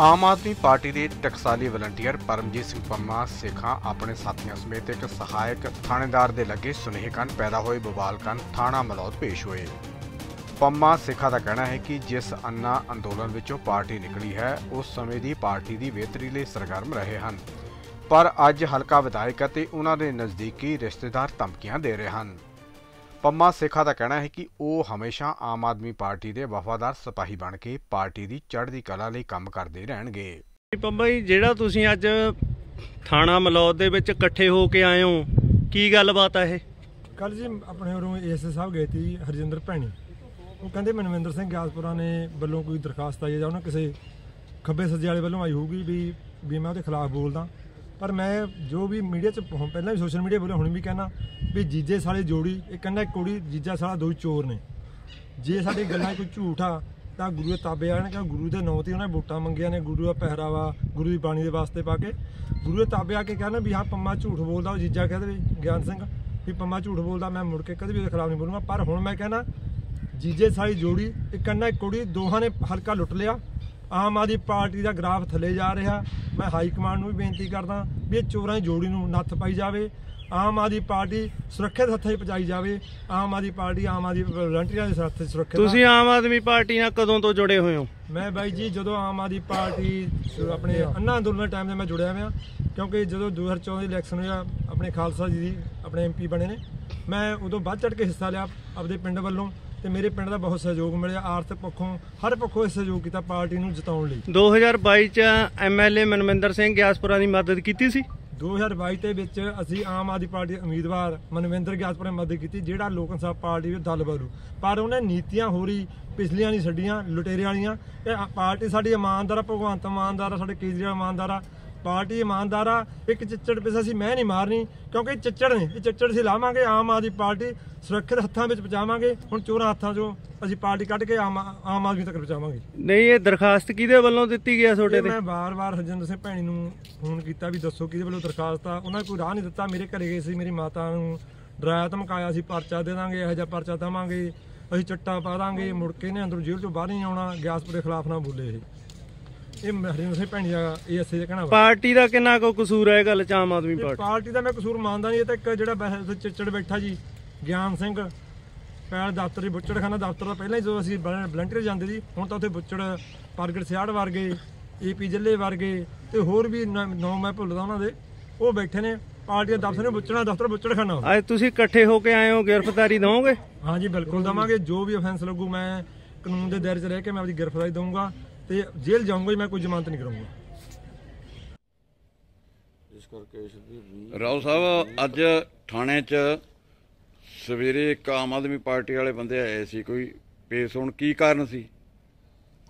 Aam Aadmi party ਦੇ ਟਕਸਾਲੀ volunteer Paramjit Singh Pamma Sekhan ਆਪਣੇ ਸਾਥੀਆਂ ਸਮੇਤ ਇੱਕ ਸਹਾਇਕ ਥਾਣੇਦਾਰ ਦੇ ਲੱਗੇ ਸੁਨੇਹੇ ਕਾਰਨ ਪੈਦਾ ਹੋਏ ਬਵਾਲ ਕੰਨ ਥਾਣਾ ਮਲੌਦ ਪੇਸ਼ ਹੋਏ। ਪੰਮਾ ਸੇਖਾਂ ਦਾ ਕਹਿਣਾ ਹੈ ਕਿ ਜਿਸ ਅੰਨਾ ਅੰਦੋਲਨ ਵਿੱਚੋਂ ਪਾਰਟੀ ਨਿਕਲੀ ਹੈ, ਉਸ ਸਮੇਂ ਦੀ ਪਾਰਟੀ ਦੀ ਬਿਹਤਰੀ ਲਈ ਸਰਗਰਮ ਰਹੇ ਹਨ। ਪਰ ਅੱਜ ਹਲਕਾ ਵਿਧਾਇਕ ਅਤੇ ਉਹਨਾਂ ਦੇ ਨਜ਼ਦੀਕੀ ਰਿਸ਼ਤੇਦਾਰ ਧਮਕੀਆਂ ਦੇ ਰਹੇ ਹਨ। ਪੰਮਾ ਸੇਖਾ ਦਾ ਕਹਿਣਾ ਹੈ ਕਿ ਉਹ ਹਮੇਸ਼ਾ ਆਮ ਆਦਮੀ ਪਾਰਟੀ ਦੇ ਵਫਾਦਾਰ ਸਿਪਾਹੀ ਬਣ ਕੇ ਪਾਰਟੀ ਦੀ ਚੜ੍ਹਦੀ ਕਲਾ ਲਈ ਕੰਮ ਕਰਦੇ ਰਹਿਣਗੇ। ਪੰਮਾ ਜੀ ਜਿਹੜਾ ਤੁਸੀਂ ਅੱਜ ਥਾਣਾ ਮਲੌਦ ਦੇ ਵਿੱਚ ਇਕੱਠੇ ਹੋ ਕੇ ਆਏ ਹੋ ਕੀ ਗੱਲਬਾਤ ਆ ਇਹ? ਕੱਲ ਜੀ ਆਪਣੇ ਉਰੋਂ ਏਐਸਏ ਸਾਹਿਬ ਗਏ ਸੀ ਹਰਜਿੰਦਰ ਭੈਣੀ। ਉਹ ਕਹਿੰਦੇ ਮਨਵਿੰਦਰ ਸਿੰਘ ਗਿਆਸਪੁਰਾ ਨੇ ਵੱਲੋਂ ਕੋਈ ਦਰਖਾਸਤ ਆਈ ਹੈ ਜਾਂ ਉਹਨਾਂ ਕਿਸੇ ਖੱਬੇ ਸੱਜੇ ਵਾਲੇ ਵੱਲੋਂ ਆਈ ਹੋਊਗੀ ਵੀ ਵੀ ਮੈਂ ਉਹਦੇ ਖਿਲਾਫ ਬੋਲਦਾ। ਪਰ ਮੈਂ ਜੋ ਵੀ ਮੀਡੀਆ 'ਚ ਹੁਣ ਪਹਿਲਾਂ ਵੀ ਸੋਸ਼ਲ ਮੀਡੀਆ ਬੋਲੇ ਹੁਣ ਵੀ ਕਹਿਣਾ ਵੀ ਜੀਜੇ ਸਾਲੇ ਜੋੜੀ ਇੱਕ ਕਹਿੰਦਾ ਇੱਕ ਕੁੜੀ, ਜੀਜਾ ਸਾਲਾ ਦੋ ਹੀ ਚੋਰ ਨੇ। ਜੇ ਸਾਡੀ ਗੱਲਾਂ ਕੋਈ ਝੂਠ ਆ, ਤਾਂ ਗੁਰੂ ਦੇ ਤਾਬੇ ਆਣ ਕਿ ਗੁਰੂ ਦੇ ਨਾਂ ਤੇ ਉਹਨੇ ਵੋਟਾਂ ਮੰਗੀਆਂ ਨੇ, ਗੁਰੂ ਦਾ ਪਹਿਰਾਵਾ, ਗੁਰੂ ਦੀ ਬਾਣੀ ਦੇ ਵਾਸਤੇ ਪਾ ਕੇ। ਗੁਰੂ ਦੇ ਤਾਬੇ ਆ ਕੇ ਕਹਿਣਾ ਵੀ ਹਾਂ ਪੰਮਾ ਝੂਠ ਬੋਲਦਾ, ਉਹ ਜੀਜਾ ਕਹਿ ਦੇਵੇ ਗਿਆਨ ਸਿੰਘ, ਵੀ ਪੰਮਾ ਝੂਠ ਬੋਲਦਾ, ਮੈਂ ਮੁੜ ਕੇ ਕਦੇ ਵੀ ਉਹਦੇ ਖਿਲਾਫ ਨਹੀਂ ਬੋਲੂੰਗਾ। ਪਰ ਹੁਣ ਮੈਂ ਕਹਿਣਾ, ਜੀਜੇ ਸਾਲੀ ਜੋੜੀ ਇੱਕ ਕੰਨਾ ਇੱਕ ਕੁੜੀ, ਦੋਹਾਂ ਨੇ ਹਲਕਾ ਲੁੱਟ ਲਿਆ। ਆਮ ਆਦਮੀ ਪਾਰਟੀ ਦਾ ਗ੍ਰਾਫ ਥੱਲੇ ਜਾ ਰਿਹਾ। ਮੈਂ ਹਾਈ ਕਮਾਂਡ ਨੂੰ ਵੀ ਬੇਨਤੀ ਕਰਦਾ ਵੀ ਇਹ ਚੋਰਾਂ ਦੀ ਜੋੜੀ ਨੂੰ ਨੱਥ ਪਾਈ ਜਾਵੇ। ਆਮ ਆਦਮੀ ਪਾਰਟੀ ਸੁਰੱਖਿਅਤ ਹੱਥਾਂ 'ਚ ਪਹੁੰਚਾਈ ਜਾਵੇ। ਆਮ ਆਦਮੀ ਪਾਰਟੀ ਆਮ ਆਦਮੀ ਵਲੰਟੀਅਰਾਂ ਦੇ 'ਚ ਸੁਰੱਖਿਅਤ। ਤੁਸੀਂ ਆਮ ਆਦਮੀ ਪਾਰਟੀ ਨਾਲ ਕਦੋਂ ਤੋਂ ਜੁੜੇ ਹੋਏ ਹੋ? ਮੈਂ ਬਾਈ ਜੀ ਜਦੋਂ ਆਮ ਆਦਮੀ ਪਾਰਟੀ ਆਪਣੇ ਅੰਨਾ ਅੰਦੋਲਨ ਟਾਈਮ ਦੇ ਮੈਂ ਜੁੜਿਆ ਹੋਇਆ ਕਿਉਂਕਿ ਜਦੋਂ 2014 ਦੀ ਇਲੈਕਸ਼ਨ ਹੋਇਆ ਆਪਣੇ ਖਾਲਸਾ ਜੀ ਦੀ ਆਪਣੇ ਐਮਪੀ ਬਣੇ ਨੇ। ਮੈਂ ਉਦੋਂ ਵੱਧ ਚੜ ਕੇ ਹਿੱਸਾ ਲਿਆ ਆਪਦੇ ਪਿੰਡ ਵੱਲੋਂ। ਤੇ ਮੇਰੇ ਪਿੰਡ ਦਾ ਬਹੁਤ ਸਹਿਯੋਗ ਮਿਲਿਆ ਆਰਥਿਕ ਪੱਖੋਂ ਹਰ ਪੱਖੋਂ ਇਹ ਸਹਿਯੋਗ ਕੀਤਾ ਪਾਰਟੀ ਨੂੰ ਜਿਤਾਉਣ ਲਈ। 2022 ਚ ਐਮਐਲਏ ਮਨਵਿੰਦਰ ਸਿੰਘ ਗਿਆਸਪੁਰਾ ਦੀ ਮਦਦ ਕੀਤੀ ਸੀ? 2022 ਦੇ ਵਿੱਚ ਅਸੀਂ ਆਮ ਆਦਮੀ ਪਾਰਟੀ ਦੇ ਉਮੀਦਵਾਰ ਮਨਵਿੰਦਰ ਗਿਆਸਪੁਰ ਨੇ ਮਦਦ ਕੀਤੀ ਜਿਹੜਾ ਲੋਕ ਇਨਸਾਫ ਪਾਰਟੀ ਦੇ ਦਲ ਬਰੂ ਪਰ ਉਹਨੇ ਨੀਤੀਆਂ ਹੋਰੀ ਪਿਛਲੀਆਂ ਨਹੀਂ ਛੱਡੀਆਂ ਲੁਟੇਰੇ ਵਾਲੀਆਂ ਇਹ ਪਾਰਟੀ ਸਾਡੀ ਇਮਾਨਦਾਰ ਭਗਵੰਤ ਇਮਾਨਦਾਰ ਸਾਡੇ ਕੇਜਰੀਵਾਲ ਇਮਾਨਦਾਰ ਆ ਪਾਰਟੀ ਇਮਾਨਦਾਰ ਆ ਇੱਕ ਚਿੱਚੜ ਪਿੱਛੇ ਅਸੀਂ ਮੈਂ ਨਹੀਂ ਮਾਰਨੀ ਕਿਉਂਕਿ ਚਿੱਚੜ ਨੇ ਇਹ ਚਿੱਚੜ ਅਸੀਂ ਲਾਵਾਂਗੇ ਆਮ ਆਦਮੀ ਪਾਰਟੀ ਸੁਰੱਖਿਅਤ ਹੱਥਾਂ ਵਿੱਚ ਪਹੁੰਚਾਵਾਂਗੇ ਹੁਣ ਚੋਰਾਂ ਹੱਥਾਂ 'ਚੋਂ ਅਸੀਂ ਪਾਰਟੀ ਕੱਢ ਕੇ ਆਮ ਆਮ ਆਦਮੀ ਤੱਕ ਪਹੁੰਚਾਵਾਂਗੇ। ਨਹੀਂ ਇਹ ਦਰਖਾਸਤ ਕਿਹਦੇ ਵੱਲੋਂ ਦਿੱਤੀ ਗਿਆ ਤੁਹਾਡੇ ਤੇ? ਮੈਂ ਵਾਰ-ਵਾਰ ਹਰਜਿੰਦਰ ਸਿੰਘ ਭੈਣੀ ਨੂੰ ਫੋਨ ਕੀਤਾ ਵੀ ਦੱਸੋ ਕਿਹਦੇ ਵੱਲੋਂ ਦਰਖਾਸਤ ਆ। ਉਹਨਾਂ ਕੋਈ ਰਾਹ ਨਹੀਂ ਦਿੱਤਾ ਮੇਰੇ ਘਰੇ ਗਏ ਸੀ ਮੇਰੀ ਮਾਤਾ ਨੂੰ ਡਰਾਇਆ ਧਮਕਾਇਆ ਸੀ ਪਰਚਾ ਦੇ ਦਾਂਗੇ ਇਹੋ ਜਿਹਾ ਪਰਚਾ ਦੇਵਾਂਗੇ ਅਸੀਂ ਚੱਟਾ ਪਾ ਦਾਂਗੇ ਮੁੜ ਕੇ ਨੇ ਅੰਦਰੋਂ ਜੇਲ੍ਹ ਚੋਂ ਬਾਹਰ ਨਹੀਂ ਆਉਣਾ ਗਿਆਸਪੁਰ ਦੇ ਖਿਲਾਫ ਨਾ ਬੋਲੇ ਇਹ। ਇਹ ਹਰਜਿੰਦਰ ਸਿੰਘ ਭੈਣੀ ਦਾ ਇਹ ਦਾ ਕਹਿਣਾ ਪਾਰਟੀ ਦਾ ਕਿੰਨਾ ਕੋ ਕਸੂਰ ਹੈ ਗੱਲ ਚ ਆਮ ਆਦਮੀ ਪਾਰਟੀ? ਪਾਰਟੀ ਦਾ ਮੈਂ ਕਸੂਰ ਮੰਨਦਾ ਨਹੀਂ ਇਹ ਤਾਂ ਇੱਕ ਜਿਹੜਾ ਚਿੱਚੜ ਬੈਠਾ ਜੀ ਗਿਆਨ ਸਿੰਘ। ਪੈਲ ਦਫ਼ਤਰ ਦੀ ਬੁੱਚੜਖਾਨਾ ਦਫ਼ਤਰ ਦਾ ਪਹਿਲਾਂ ਹੀ ਜਦੋਂ ਅਸੀਂ ਵਲੰਟੀਅਰ ਜਾਂਦੇ ਸੀ ਹੁਣ ਤਾਂ ਉੱਥੇ ਬੁੱਚੜ ਪ੍ਰਗਟ ਸਿਆੜ ਵਰਗੇ ਏਪੀ ਜੱਲੇ ਵਰਗੇ ਤੇ ਹੋਰ ਵੀ ਨੌ ਮੈਂ ਭੁੱਲਦਾ ਉਹਨਾਂ ਦੇ ਉਹ ਬੈਠੇ ਨੇ। ਪਾਰਟੀ ਦਾ ਦਫ਼ਤਰ ਨੇ ਬੁੱਚੜਾ ਦਫ਼ਤਰ ਬੁੱਚੜਖਾਨਾ। ਅੱਜ ਤੁਸੀਂ ਇਕੱਠੇ ਹੋ ਕੇ ਆਏ ਹੋ ਗ੍ਰਿਫਤਾਰੀ ਦਵੋਗੇ ਹਾਂਜੀ ਬਿਲਕੁਲ ਦਵਾਂਗੇ ਜੋ ਵੀ ਅਫੈਂਸ ਲੱਗੂ ਮੈਂ ਕਾਨੂੰਨ ਦੇ ਦਾਇਰੇ 'ਚ ਰਹਿ ਕੇ ਮੈਂ ਆਪਣੀ ਗ੍ਰਿਫਤਾਰੀ ਦਊਂਗਾ। ਤੇ ਜੇਲ੍ਹ ਜਾਊਂਗਾ ਮੈਂ ਕੋਈ ਜ਼ਮਾਨਤ ਨਹੀਂ ਕਰੂੰਗਾ। ਰਾਓ ਸਾਹਿਬ ਅੱਜ ਥਾਣੇ 'ਚ ਸਵੇਰੇ ਇੱਕ ਆਮ ਆਦਮੀ ਪਾਰਟੀ ਵਾਲੇ ਬੰਦੇ ਆਏ ਸੀ ਕੋਈ ਪੇਸ਼ ਹੋਣ ਕੀ ਕਾਰਨ ਸੀ?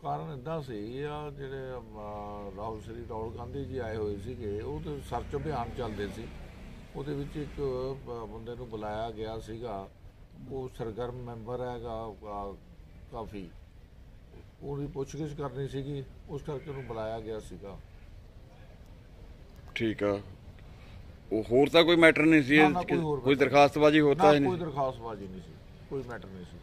ਕਾਰਨ ਇਦਾਂ ਸੀ ਆ ਜਿਹੜੇ ਰਾਹੁਲ ਸ਼੍ਰੀ ਰਾਹੁਲ ਗਾਂਧੀ ਜੀ ਆਏ ਹੋਏ ਸੀਗੇ ਉਹ ਤੇ ਸਰਚ ਅਭਿਆਨ ਚੱਲਦੇ ਸੀ। ਉਹਦੇ ਵਿੱਚ ਇੱਕ ਬੰਦੇ ਨੂੰ ਬੁਲਾਇਆ ਗਿਆ ਸੀਗਾ ਉਹ ਸਰਗਰਮ ਮੈਂਬਰ ਹੈਗਾ ਕਾਫੀ। ਉਹਦੀ ਪੁੱਛਗਿੱਛ ਕਰਨੀ ਸੀਗੀ ਉਸ ਕਰਕੇ ਉਹਨੂੰ ਬੁਲਾਇਆ ਗਿਆ ਸੀਗਾ। ਠੀਕ ਆ। ਉਹ ਹੋਰ ਤਾਂ ਕੋਈ ਮੈਟਰ ਨਹੀਂ ਸੀ ਨਾ, ਨਾ? ਕੋਈ ਹੋਰ ਕੋਈ matter ਦਰਖਾਸਤਬਾਜੀ ਹੋਤਾ ਨਾ ਹੈ ਕੋਈ ਨਹੀਂ ਦਰਖਾਸਤਬਾਜ਼ੀ ਨਹੀਂ ਸੀ। ਕੋਈ ਮੈਟਰ ਨਹੀਂ ਸੀ।